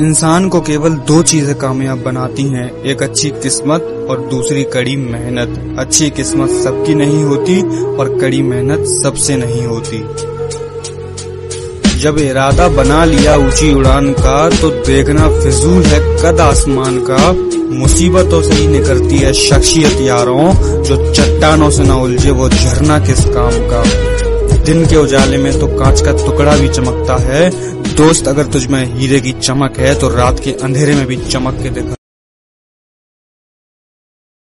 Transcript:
इंसान को केवल दो चीज़ें कामयाब बनाती हैं, एक अच्छी किस्मत और दूसरी कड़ी मेहनत। अच्छी किस्मत सबकी नहीं होती और कड़ी मेहनत सबसे नहीं होती। जब इरादा बना लिया ऊँची उड़ान का तो देखना फिजूल है कद आसमान का। मुसीबतों से ही निकलती है शख्सियत यारों, जो चट्टानों से ना उलझे, वो झरना किस काम का। दिन के उजाले में तो कांच का टुकड़ा भी चमकता है। दोस्त, अगर तुझमें हीरे की चमक है तो रात के अंधेरे में भी चमक के दिखा